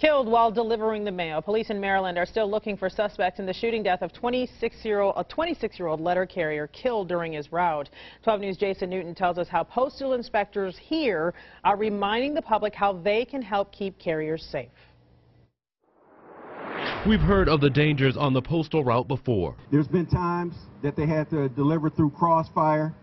Killed while delivering the mail. Police in Maryland are still looking for suspects in the shooting death of 26-year-old a 26-year-old letter carrier killed during his route. 12 News' Jason Newton tells us how postal inspectors here are reminding the public how they can help keep carriers safe. We've heard of the dangers on the postal route before. There's been times that they had to deliver through crossfire,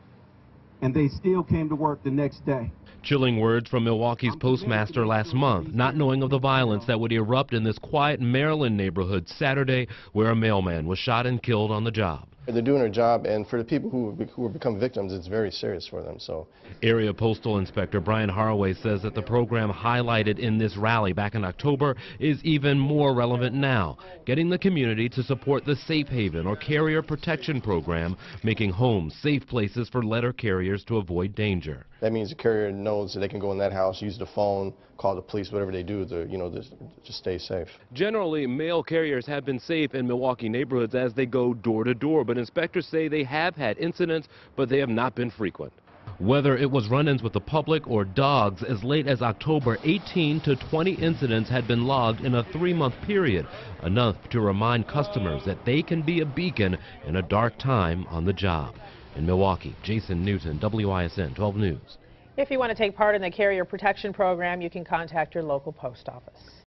and they still came to work the next day. Chilling words from Milwaukee's postmaster last month, not knowing of the violence that would erupt in this quiet Maryland neighborhood Saturday where a mailman was shot and killed on the job. They're doing their job, and for the people who who become victims, it's very serious for them. So, area postal inspector Brian Haraway says that the program highlighted in this rally back in October is even more relevant now, getting the community to support the Safe Haven or Carrier Protection Program, making homes safe places for letter carriers to avoid danger. That means the carrier knows that they can go in that house, use the phone, call the police, whatever they do to, you know, just, just stay safe. Generally, mail carriers have been safe in Milwaukee neighborhoods as they go door to door, but inspectors say they have had incidents, but they have not been frequent. Whether it was run-ins with the public or dogs, as late as October, 18 to 20 incidents had been logged in a three-month period, enough to remind customers that they can be a beacon in a dark time on the job. In Milwaukee, Jason Newton, WISN 12 News. If you want to take part in the Carrier Protection Program, you can contact your local post office.